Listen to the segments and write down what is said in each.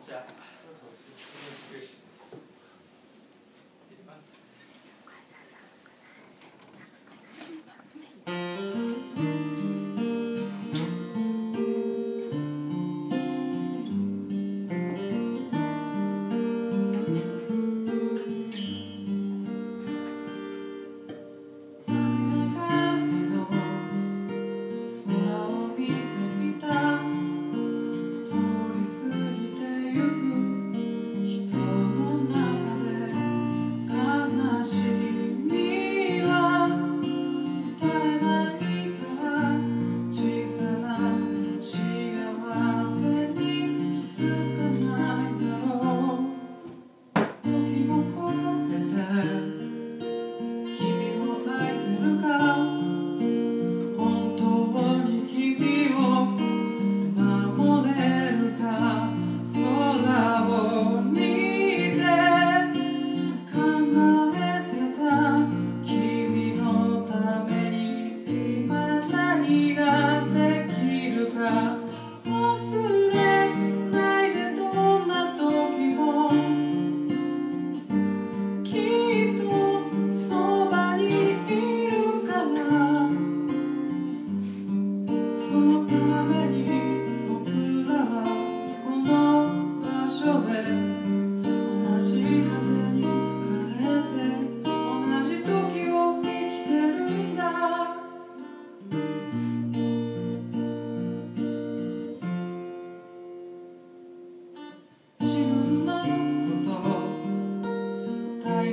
So.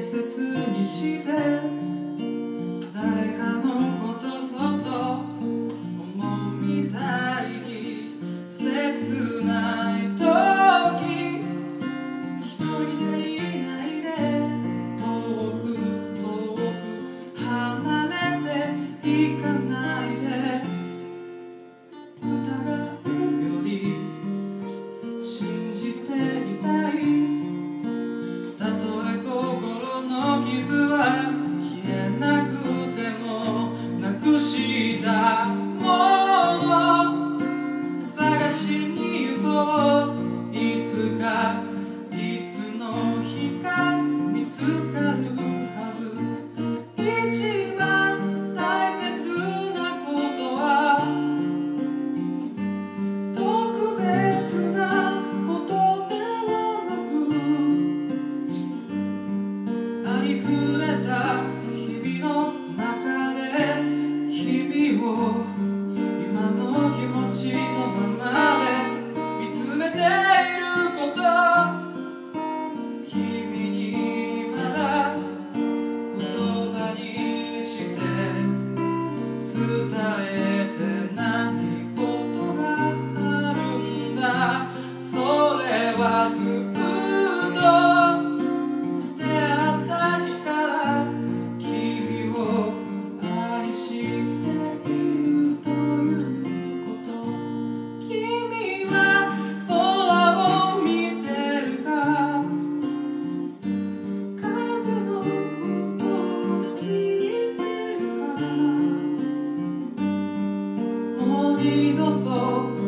切にして you. 二度と